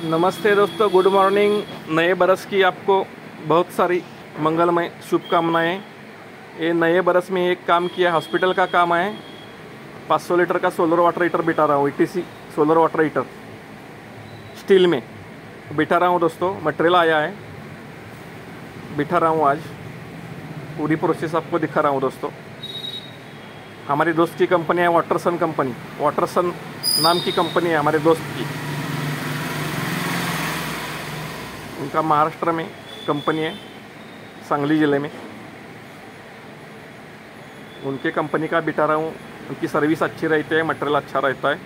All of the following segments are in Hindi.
नमस्ते दोस्तों, गुड मॉर्निंग। नए बरस की आपको बहुत सारी मंगलमय शुभकामनाएँ। ये नए बरस में एक काम किया, हॉस्पिटल का काम है 500 लीटर का सोलर वाटर हीटर बिठा रहा हूँ ई सोलर वाटर हीटर। स्टील में बिठा रहा हूँ दोस्तों मटेरियल आया है। बिठा रहा हूँ आज। पूरी प्रोसेस आपको दिखा रहा हूँ दोस्तों। हमारी दोस्त की कंपनी है वाटरसन कंपनी वाटरसन नाम की कंपनी है हमारे दोस्त की। उनका महाराष्ट्र में कंपनी है, सांगली ज़िले में। उनके कंपनी का बिठा रहा हूँ, उनकी सर्विस अच्छी रहती है, मटेरियल अच्छा रहता है।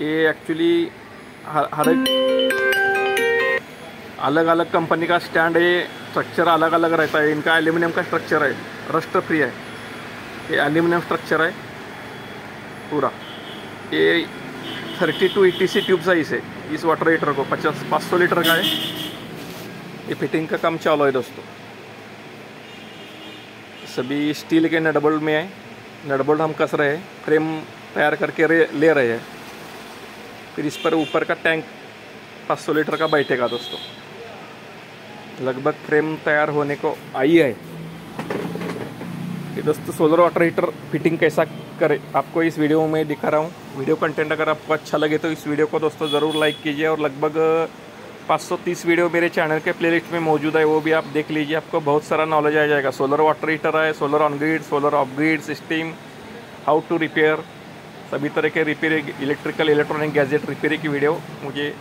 ये एक्चुअली हर एक अलग अलग कंपनी का स्टैंड है स्ट्रक्चर अलग अलग रहता है। इनका एल्यूमिनियम का स्ट्रक्चर है रस्ट फ्री है। ये एल्यूमिनियम स्ट्रक्चर है, पूरा। ये thirty two eighty C tubes है इसे. इस वाटर हीटर को. पचास पाँच सौ लीटर का है ये फिटिंग का काम चालू है दोस्तों. सभी स्टील के नटबोल्ट में है नटबोल्ट हम कस रहे हैं. फ्रेम तैयार करके ले रहे हैं. फिर इस पर ऊपर का टैंक 500 लीटर का बैठेगा दोस्तों. लगभग फ्रेम तैयार होने को आई है. ये दोस्तों सोलर वाटर हीटर फिटिंग कैसा करें, आपको इस वीडियो में दिखा रहा हूँ। वीडियो कंटेंट अगर आपको अच्छा लगे तो इस वीडियो को दोस्तों ज़रूर लाइक कीजिए और लगभग 530 वीडियो मेरे चैनल के प्लेलिस्ट में मौजूद है, वो भी आप देख लीजिए। आपको बहुत सारा नॉलेज आ जाएगा। सोलर वाटर हीटर है solar on grid solar off grid system how to repair सभी तरह के repair electrical electronic gadget repair की वीडियो मुझे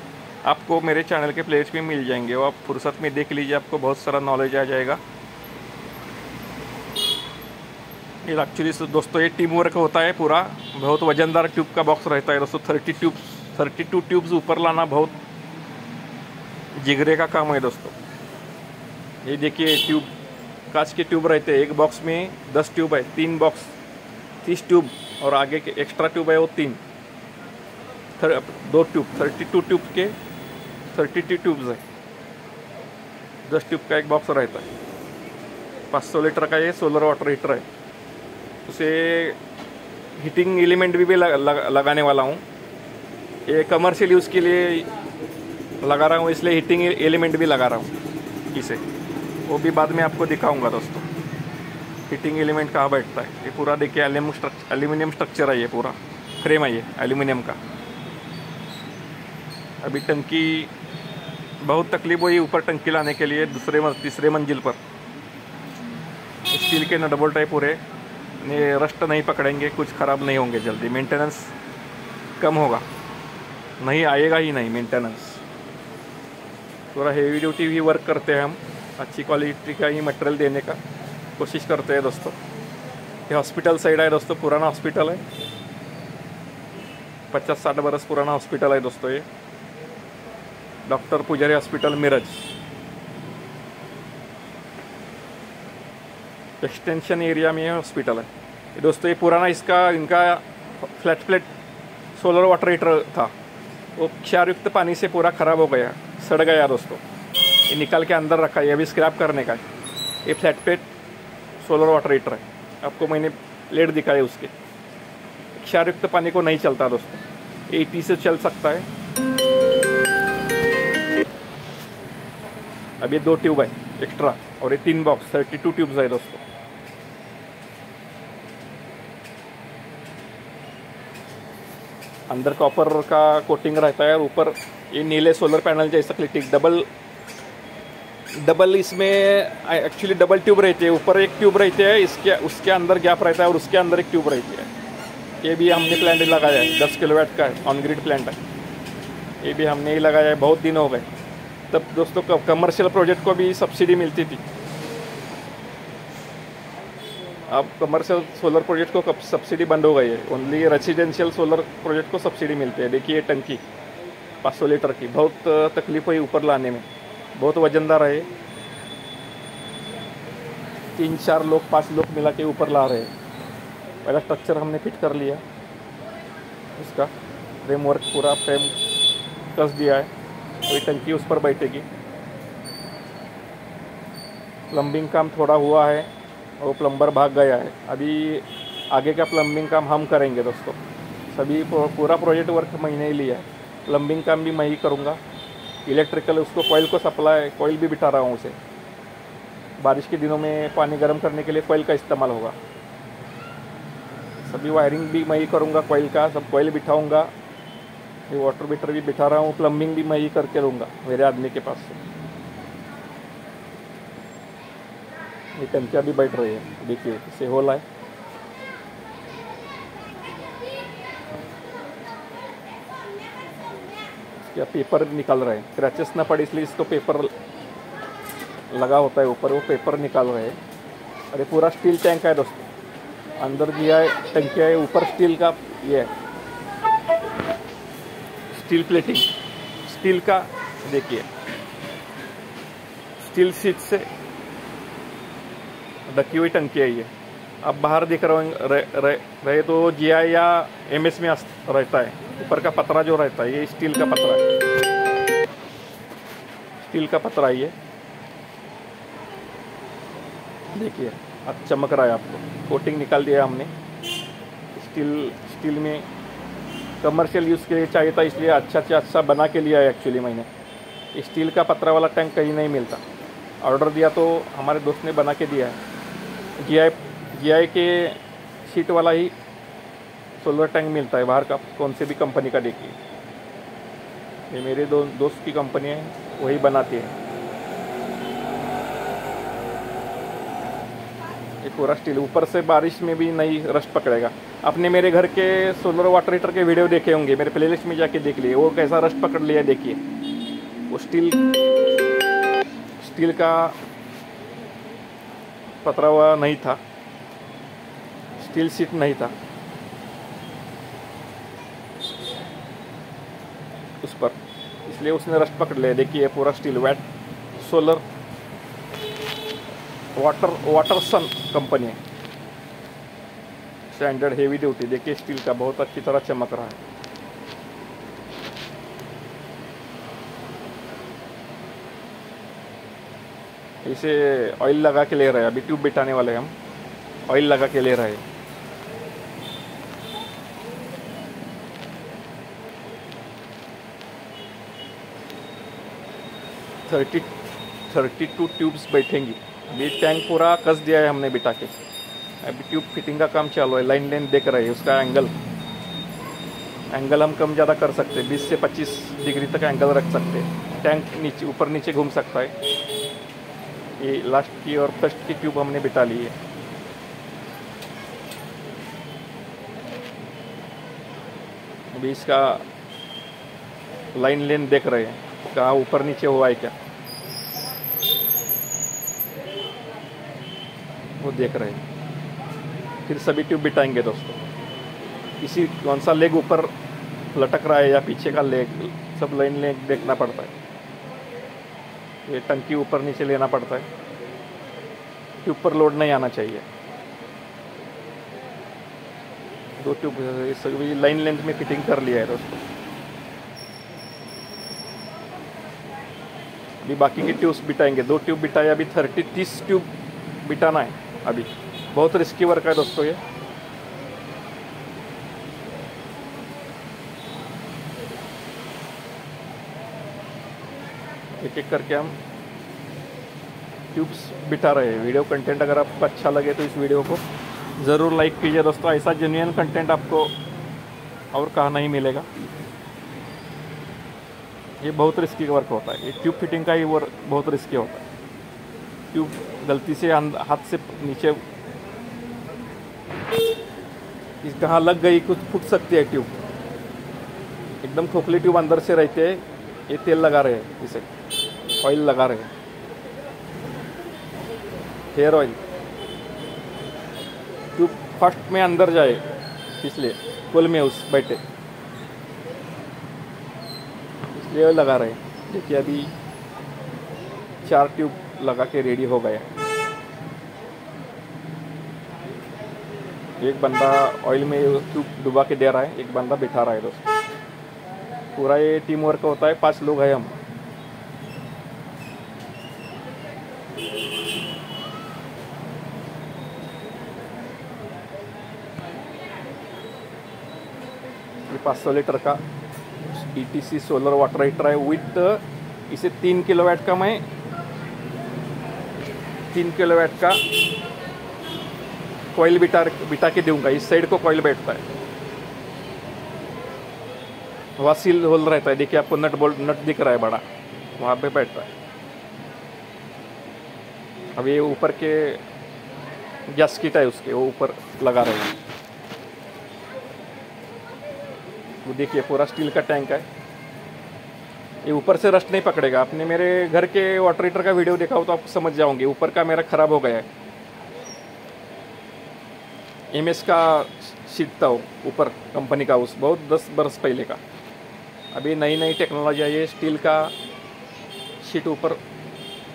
आपको मेरे चैनल के प्लेलिस्ट में मिल जाएँगे। वो आप फुर्सत में देख लीजिए, आपको बहुत सारा नॉलेज आ जाएगा। ये एक्चुअली दोस्तों ये टीम वर्क होता है पूरा। बहुत वजनदार ट्यूब का बॉक्स रहता है। दोस्तों thirty tubes thirty two tubes ऊपर लाना बहुत जिगरे का काम है दोस्तों। ये देखिए ट्यूब कांच के ट्यूब रहते हैं। एक बॉक्स में दस ट्यूब है तीन बॉक्स तीस ट्यूब और आगे के एक्स्ट्रा ट्यूब है वो तीन। थर, दो ट्यूब थर्टी टू ट्यूब के थर्टी टू ट्यूब्स है। दस ट्यूब का एक बॉक्स रहता है। पाँच सौ लीटर का ये सोलर वाटर हीटर है। उसे हीटिंग एलिमेंट भी, भी लग, लग, लगाने वाला हूँ। ये कमर्शियल यूज़ के लिए लगा रहा हूँ इसलिए हीटिंग एलिमेंट भी लगा रहा हूँ इसे। वो भी बाद में आपको दिखाऊँगा दोस्तों। हीटिंग एलिमेंट कहाँ बैठता है? ये पूरा देखिए एल्यूमिनियम स्ट्रक्चर एल्यूमिनियम स्ट्रक्चर है ये पूरा। फ्रेम है ये एल्यूमिनियम का। अभी टंकी बहुत तकलीफ़ हुई ऊपर टंकी लाने के लिए दूसरे तीसरे मंजिल पर। स्टील के नटबोल्ट है पूरे। ये रस्ट नहीं पकड़ेंगे, कुछ ख़राब नहीं होंगे जल्दी। मेंटेनेंस कम होगा। नहीं आएगा ही नहीं मेंटेनेंस थोड़ा हेवी ड्यूटी भी वर्क करते हैं हम। अच्छी क्वालिटी का ही मटेरियल देने का कोशिश करते हैं दोस्तों। ये हॉस्पिटल साइड है दोस्तों, पुराना हॉस्पिटल है। पचास साठ बरस पुराना हॉस्पिटल है दोस्तों ये। Doctor Pujari hospital Miraj. Extension area में हॉस्पिटल है। ये दोस्तों, ये पुराना इसका, इनका flat flat solar water heater था। वो क्षारयुक्त पानी से पूरा ख़राब हो गया सड़ गया दोस्तों। ये निकाल के अंदर रखा है अभी स्क्रैप करने का है। ये flat plate solar water heater है। आपको मैंने प्लेट दिखाए उसके। क्षारयुक्त पानी को नहीं चलता दोस्तों। ये एटी से चल सकता है। अब ये दो ट्यूब है एक्स्ट्रा और ये तीन बॉक्स थर्टी टू ट्यूब्स है दोस्तों। अंदर कॉपर का कोटिंग रहता है ऊपर ये नीले सोलर पैनल जैसा क्लिटिक डबल डबल इसमें एक्चुअली डबल ट्यूब रहती है। ऊपर एक ट्यूब रहती है, इसके, उसके अंदर गैप रहता है और उसके अंदर एक ट्यूब रहती है। ये भी हमने प्लांट लगाया है, दस किलोवाट का है ऑन ग्रिड प्लांट है। ये भी हमने ही लगाया है, बहुत दिन हो गए। तब दोस्तों कमर्शियल प्रोजेक्ट को भी सब्सिडी मिलती थी। अब कमर्शियल सोलर प्रोजेक्ट को कब सब्सिडी बंद हो गई है? ओनली रेसिडेंशियल सोलर प्रोजेक्ट को सब्सिडी मिलती है। देखिए, टंकी 500 लीटर की। बहुत तकलीफ़ हुई ऊपर लाने में। बहुत वजनदार है। तीन, चार लोग, पाँच लोग मिला के ऊपर ला रहे हैं। पहला स्ट्रक्चर हमने फिट कर लिया। इसका फ्रेमवर्क पूरा फ्रेम कस दिया है। ये टंकी उस पर बैठेगी। प्लम्बिंग काम थोड़ा हुआ है। वो प्लम्बर भाग गया है। अभी आगे का प्लम्बिंग काम हम करेंगे दोस्तों। सभी पूरा प्रोजेक्ट वर्क मैंने ही लिया है। प्लम्बिंग काम भी मैं ही करूँगा। इलेक्ट्रिकल उसको कोयल को सप्लाई कोयल भी बिठा रहा हूँ उसे। बारिश के दिनों में पानी गर्म करने के लिए कोयल का इस्तेमाल होगा। सभी वायरिंग भी मैं ही करूँगा कोयल का, सब कोयल बिठाऊँगा। ये वाटर मीटर भी बिठा रहा हूँ प्लम्बिंग भी मैं ही करके दूँगा, मेरे आदमी के पास से। ये टंकियाँ भी बैठ रही है देखिए इसे होला है इसका पेपर निकाल रहे हैं. क्रैचेस ना पड़े, इसलिए इसको पेपर लगा होता है ऊपर. वो पेपर निकाल रहे हैं. अरे पूरा स्टील टैंक है दोस्तों. अंदर दिया है, टंकी है, ऊपर स्टील का ये है. स्टील प्लेटिंग स्टील का, देखिए. स्टील सीट से ढकी हुई टंकी है ये अब बाहर दिख रहे रहे, तो जी आई या एम एस में रहता है। ऊपर का पतरा जो रहता है ये स्टील का पतरा है। स्टील का पतरा ये देखिए अब चमक रहा है आपको। कोटिंग निकाल दिया हमने। स्टील स्टील में कमर्शियल यूज़ के लिए चाहिए था इसलिए अच्छा अच्छा अच्छा बना के लिया है एक्चुअली मैंने। स्टील का पतरा वाला टैंक कहीं नहीं मिलता। ऑर्डर दिया तो हमारे दोस्त ने बना के दिया है। जी आई जी आई के शीट वाला ही सोलर टैंक मिलता है बाहर का, कौन से भी कंपनी का देखिए। ये मेरे दो, दोस्त की कंपनी है, वही बनाती है। ये पूरा स्टील ऊपर से बारिश में भी नहीं रस्ट पकड़ेगा। आपने मेरे घर के सोलर वाटर हीटर के वीडियो देखे होंगे, मेरे प्लेलिस्ट में जाके देख लिए, वो कैसा रस्ट पकड़ लिया देखिए। वो स्टील स्टील का पतरा हुआ नहीं था। स्टील सीट नहीं था। उस पर। इसलिए उसने रस्ट पकड़ लिया। देखिए पूरा steel weight solar water Watersun company है। स्टैंडर्ड हेवी ड्यूटी देखिए स्टील का बहुत अच्छी तरह चमक रहा है। इसे ऑयल लगा के ले रहे हैं। अभी ट्यूब बिठाने वाले हम। ऑयल लगा के ले रहे हैं। थर्टी थर्टी टू ट्यूब्स बैठेंगी। अभी टैंक पूरा कस दिया है हमने बिठा के। अभी ट्यूब फिटिंग का काम चालू है। लाइन लाइन देख रहे हैं। उसका एंगल एंगल हम कम ज़्यादा कर सकते हैं। 20 से 25 डिग्री तक एंगल रख सकते हैं। टैंक नीचे, ऊपर नीचे घूम सकता है। ये लास्ट की और फ़र्स्ट की ट्यूब हमने बिठा ली है। अभी इसका लाइन लेन देख रहे हैं। कहाँ ऊपर नीचे हुआ है क्या? वो देख रहे हैं। फिर सभी ट्यूब बिठाएँगे दोस्तों। इसी कौन सा लेग ऊपर लटक रहा है या पीछे का लेग सब लाइन लेग देखना पड़ता है। ये टंकी ऊपर नीचे लेना पड़ता है ट्यूब पर लोड नहीं आना चाहिए। दो ट्यूब सभी लाइन लेंथ में फिटिंग कर लिया है दोस्तों। अभी बाकी के ट्यूब्स बिटाएँगे। दो ट्यूब बिटाए अभी थर्टी तीस ट्यूब बिटाना है अभी। बहुत रिस्की वर्क है दोस्तों ये। एक एक करके हम ट्यूब्स बिठा रहे हैं। वीडियो कंटेंट अगर आपको अच्छा लगे तो इस वीडियो को ज़रूर लाइक कीजिए दोस्तों। ऐसा जेन्यून कंटेंट आपको और कहाँ नहीं मिलेगा। ये बहुत रिस्की वर्क होता है। ये ट्यूब फिटिंग का ही वर्क बहुत रिस्की होता है। ट्यूब गलती से हाथ से नीचे इस कहाँ लग गई, कुछ फूट सकती है ट्यूब एकदम खोखली ट्यूब अंदर से रहते हैं। ये तेल लगा रहे हैं इसे। ऑयल लगा रहे हैं। हेयर ऑयल ट्यूब फ़र्स्ट में अंदर जाए, इसलिए कुल में उस बैठे। इसलिए लगा रहे हैं। देखिए अभी चार ट्यूब लगा के रेडी हो गया। एक बंदा ऑयल में ट्यूब डुबा के दे रहा है, एक बंदा बिठा रहा है दोस्तों। पूरा ये टीम वर्क होता है, पाँच लोग हैं हम। पाँच सौ लीटर का. ई सोलर वाटर हीटर है विथ इसे तीन किलोवाट का मैं तीन किलोवाट का. कॉइल बिटा बिटा के दूँगा इस साइड को कॉइल बैठता है वहाँ सील होल रहता है देखिए आपको नट बोल्ट नट दिख रहा है बड़ा. वहाँ पे बैठता है. अब ये ऊपर के गैस किट है उसके, वो ऊपर लगा रहे हैं. वो देखिए, पूरा स्टील का टैंक है। ये ऊपर से रस्ट नहीं पकड़ेगा। आपने मेरे घर के वाटर हीटर का वीडियो देखा हो तो आप समझ जाओगे। ऊपर का मेरा ख़राब हो गया है। एमएस का शीट था ऊपर कंपनी का, उस बहुत दस बरस पहले का। अभी नई नई टेक्नोलॉजी आई है, स्टील का शीट ऊपर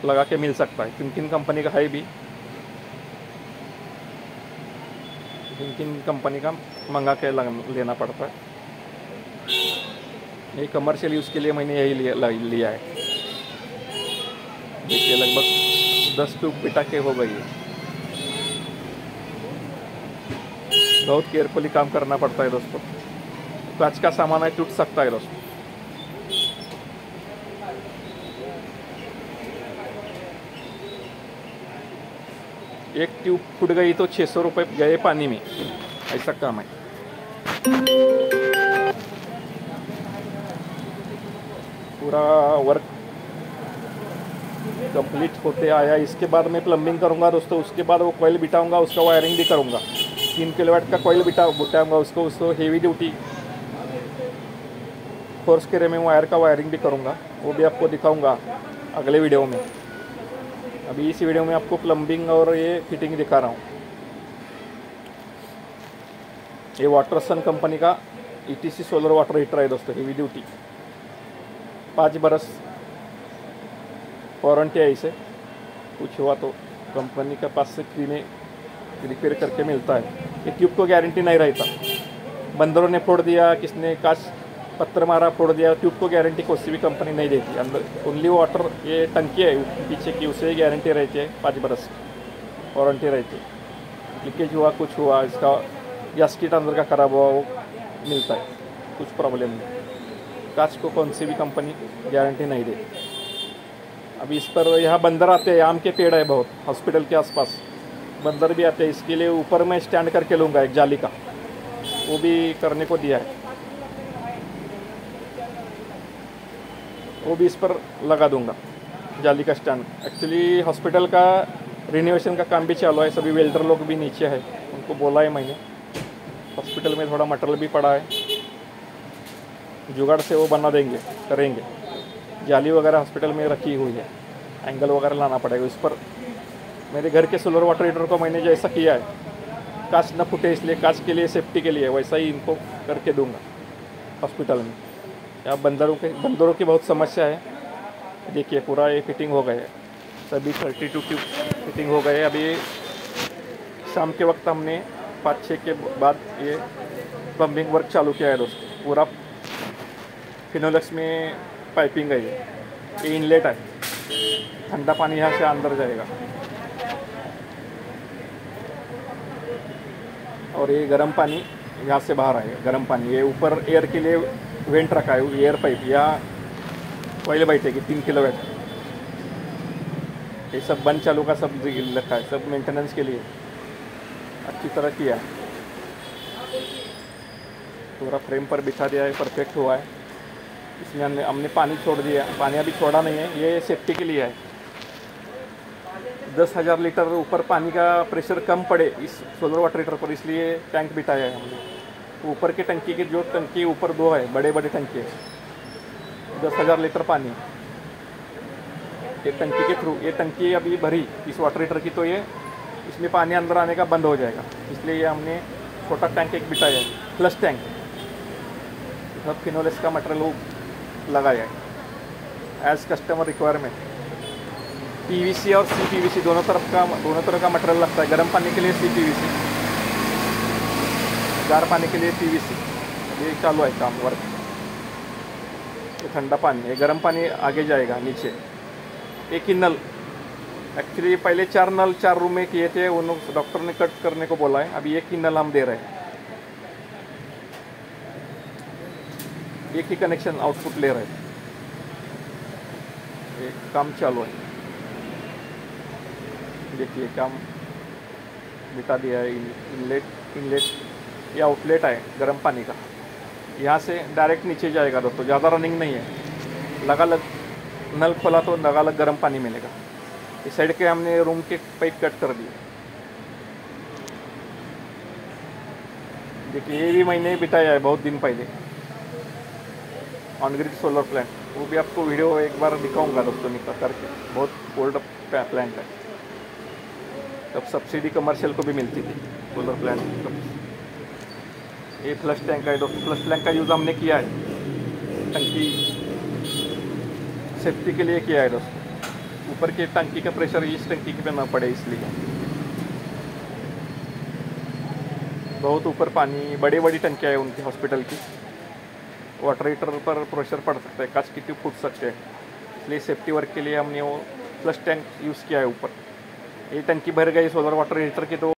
लगा के मिल सकता है। किन किन कंपनी का है भी। किन किन कंपनी का मंगा के लेना पड़ता है। ये कमर्शियल यूज़ के लिए मैंने यही लिया है। देखिए, लगभग दस ट्यूब पिटा के हो गई है। बहुत केयरफुली काम करना पड़ता है दोस्तों। कांच का सामान है, टूट सकता है दोस्तों। एक ट्यूब फूट गई तो छः सौ रुपये गए पानी में। ऐसा काम है। पूरा वर्क कंप्लीट होते आया इसके बाद मैं प्लम्बिंग करूँगा दोस्तों, उसके बाद वो कॉइल बिठाऊँगा, उसका वायरिंग भी करूँगा। तीन किलोवाट का कॉइल बिठा, बिठाऊँगा उसको उसको हेवी ड्यूटी फोर्स के रे में वायर का वायरिंग भी करूँगा। वो भी आपको दिखाऊँगा अगले वीडियो में। अभी इस वीडियो में आपको प्लम्बिंग और ये फिटिंग दिखा रहा हूँ। ये वाटरसन कंपनी का ईटीसी सोलर वाटर हीटर है दोस्तों हेवी ड्यूटी पाँच बरस वारंटी है इसे कुछ हुआ तो कंपनी के पास से फ्री में रिपेयर करके मिलता है। ये ट्यूब को गारंटी नहीं रहता। बंदरों ने फोड़ दिया, किसने काश पत्थर मारा, फोड़ दिया। ट्यूब को गारंटी कोई भी कंपनी नहीं देती। अंदर ओनली वाटर ये टंकी है, पीछे की, उसे गारंटी रहती है, पाँच बरस वारंटी रहती है। लीकेज हुआ, कुछ हुआ, इसका गैस किट अंदर का खराब हुआ, वो मिलता है। कुछ प्रॉब्लम नहीं। कांच को कौन सी भी कंपनी गारंटी नहीं देती अभी इस पर यहाँ बंदर आते हैं, आम के पेड़ है बहुत हॉस्पिटल के आसपास। बंदर भी आते हैं, इसके लिए ऊपर मैं स्टैंड करके लूँगा एक जाली का। वो भी करने को दिया है। वो भी इस पर लगा दूँगा, जाली का स्टैंड एक्चुअली हॉस्पिटल का रिनोवेशन का काम भी चालू है, सभी वेल्डर लोग भी नीचे है, उनको बोला है मैंने। हॉस्पिटल में थोड़ा मटेरियल भी पड़ा है। जुगाड़ से वो बना देंगे, करेंगे। जाली वगैरह हॉस्पिटल में रखी हुई है। एंगल वगैरह लाना पड़ेगा। इस पर मेरे घर के सोलर वाटर हीटर को मैंने जैसा किया है कांच न फूटे इसलिए कांच के लिए सेफ्टी के लिए, वैसा ही इनको करके दूँगा हॉस्पिटल में। यहाँ बंदरों के, बंदरों की बहुत समस्या है। देखिए, पूरा ये फिटिंग हो गए सभी थर्टी टू ट्यूब फिटिंग हो गए। अभी शाम के वक्त हमने पाँच छः के बाद ये पम्पिंग वर्क चालू किया है दोस्तों। पूरा फिनोलेक्स में पाइपिंग है ये इनलेट है ठंडा पानी यहाँ से अंदर जाएगा और ये गर्म पानी यहाँ से बाहर आएगा गर्म पानी ये ऊपर एयर के लिए वेंट रखा है एयर पाइप या पहले बैठेगी तीन किलो वेट ये सब बंद चालू का सब रखा है सब मेंटेनेंस के लिए. अच्छी तरह किया. है पूरा फ्रेम पर बिछा दिया है परफेक्ट हुआ है इसमें हमने हमने पानी छोड़ दिया। पानी अभी छोड़ा नहीं है। ये सेफ्टी के लिए है। दस हज़ार लीटर ऊपर पानी का प्रेशर कम पड़े इस सोलर वाटर हीटर पर, इसलिए टैंक बिठाया है हमने। ऊपर की टंकी के, जो टंकी ऊपर दो है बड़े बड़े टंकी है। दस हज़ार लीटर पानी। ये टंकी के थ्रू, ये टंकी अभी भरी इस वाटर हीटर की तो ये इसमें पानी अंदर आने का बंद हो जाएगा। इसलिए ये हमने छोटा टैंक एक बिठाया है प्लस टैंक सब फिनोलेस का मटेरियल लगाया है। एज कस्टमर रिक्वायरमेंट पीवीसी और सी पीवीसी दोनों तरफ़ का, दोनों तरह का मटेरियल लगता है। गर्म पानी के लिए सी पीवीसी गार पानी के लिए पीवीसी ये चालू है काम वर्क ये ठंडा पानी ये गर्म पानी आगे जाएगा, नीचे। एक ही नल। एक्चुअली पहले चार नल, चार रूम में किए थे, उन डॉक्टर ने कट करने को बोला है। अभी एक ही नल हम दे रहे हैं। एक ही कनेक्शन आउटपुट ले रहा है। काम चालू है देखिए, काम बिता दिया है इनलेट इनलेट ये आउटलेट है गर्म पानी का। यहाँ से डायरेक्ट नीचे जाएगा दोस्तों, ज़्यादा रनिंग नहीं है। लगा लग नल खोला तो लगा लग गर्म पानी मिलेगा। इस साइड के हमने रूम के पाइप कट कर दिए। देखिए, ये भी मैंने बिताया है, बहुत दिन पहले। ऑनग्रिड सोलर प्लांट वो भी आपको वीडियो एक बार दिखाऊँगा दोस्तों, निकल करके। बहुत ओल्ड प्लांट है। तब सब्सिडी कमर्शियल को भी मिलती थी सोलर प्लांट ये फ्लश टैंक है दोस्तों। फ्लश टैंक का यूज़ हमने किया है। टंकी सेफ्टी के लिए किया है दोस्तों। ऊपर के टंकी का प्रेशर इस टंकी पे ना पड़े, इसलिए। बहुत ऊपर पानी बड़ी बड़ी टंकियाँ है उनकी हॉस्पिटल की। वाटर हीटर पर प्रेशर पड़ सकता है, कांच की फूट सकते हैं। इसलिए सेफ्टी वर्क के लिए हमने वो प्लस टैंक यूज़ किया है ऊपर। ये टंकी भर गई सोलर वाटर हीटर की तो